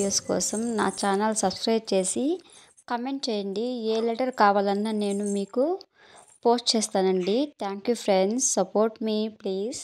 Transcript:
Videos కోసం నా channel subscribe చేసి కమెంట్ చేయండి. ఏ లెటర్ కావాలన్నా నేను మీకు పోస్ట్ చేస్తానండి. Thank you friends. సపోర్ట్ మీ ప్లీజ్.